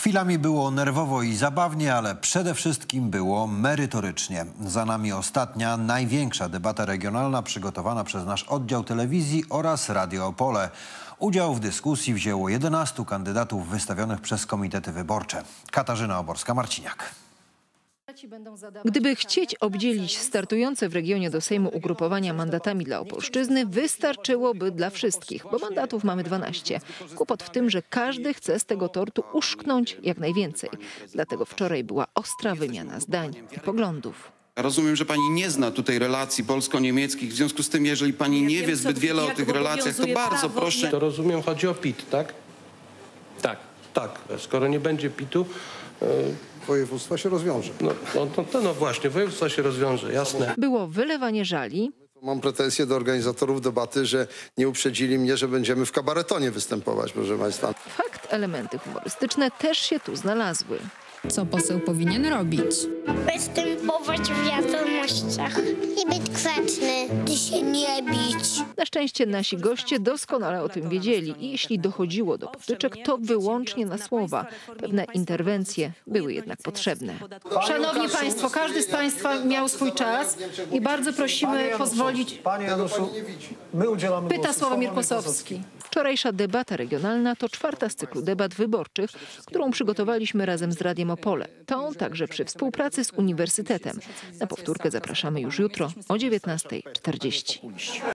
Chwilami było nerwowo i zabawnie, ale przede wszystkim było merytorycznie. Za nami ostatnia, największa debata regionalna przygotowana przez nasz oddział telewizji oraz Radio Opole. Udział w dyskusji wzięło 11 kandydatów wystawionych przez komitety wyborcze. Katarzyna Oborska-Marciniak. Gdyby chcieć obdzielić startujące w regionie do Sejmu ugrupowania mandatami dla Opolszczyzny, wystarczyłoby dla wszystkich, bo mandatów mamy 12. Kłopot w tym, że każdy chce z tego tortu uszknąć jak najwięcej. Dlatego wczoraj była ostra wymiana zdań i poglądów. Rozumiem, że pani nie zna tutaj relacji polsko-niemieckich. W związku z tym, jeżeli pani nie wie zbyt wiele o tych relacjach, to bardzo proszę. To rozumiem, chodzi o PIT, tak? Tak. Tak. Skoro nie będzie PIT-u, e, województwa się rozwiąże. no, no, no, to no właśnie, województwo się rozwiąże, jasne. Było wylewanie żali, Mam pretensje do organizatorów debaty, że nie uprzedzili mnie, że będziemy w kabaretonie występować, proszę Państwa. fakt, elementy humorystyczne też się tu znalazły. Co poseł powinien robić? występować w wiadomościach i być grzeczny, ty się nie bić. Na szczęście nasi goście doskonale o tym wiedzieli i jeśli dochodziło do potyczek, to wyłącznie na słowa. Pewne interwencje były jednak potrzebne. Szanowni Państwo, każdy z Państwa miał swój czas i bardzo prosimy pozwolić. Panie Januszu, my udzielamy Pyta. Sławomir Kosowski. Wczorajsza debata regionalna to czwarta z cyklu debat wyborczych, którą przygotowaliśmy razem z Radiem Opole. Tą także przy współpracy z Uniwersytetem. Na powtórkę zapraszamy już jutro o 19.40.